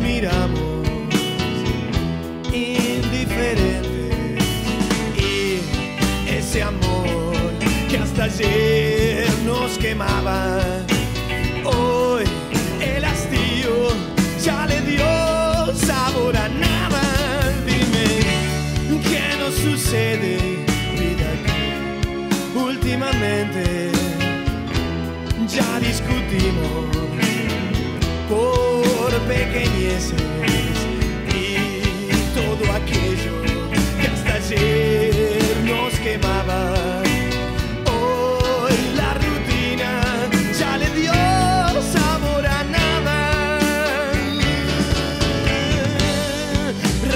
miramos indiferentes y ese amor que hasta ayer nos quemaba, hoy el hastío ya le dio sabor a nada. Dime, ¿qué nos sucede, vida? Últimamente ya discutimos por pequeñeces y todo aquello que hasta ayer nos quemaba. Hoy la rutina ya le dio sabor a nada.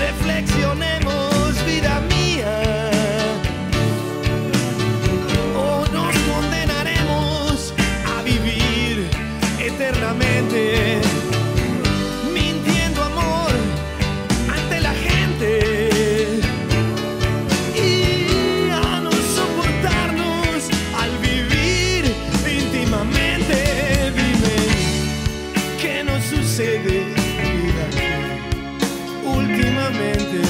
Reflexionemos, vida mía. O nos condenaremos a vivir eternamente sucede, últimamente.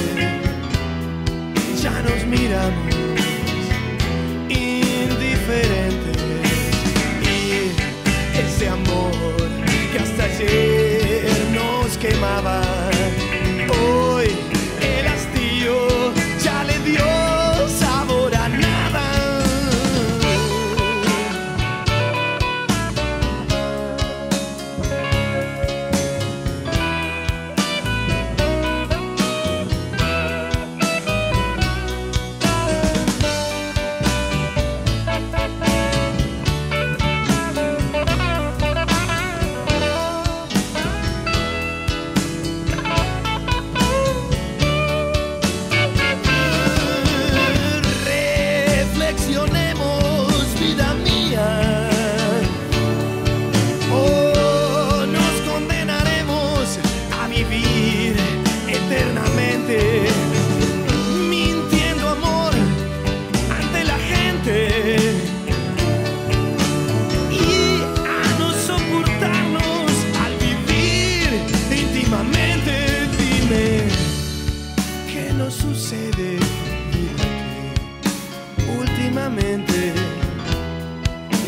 Ya nos miramos indiferentes y ese amor que hasta ayer nos quemaba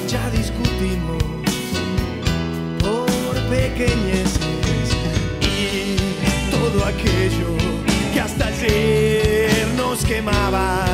ya discutimos por pequeñeces y todo aquello que hasta ayer nos quemaba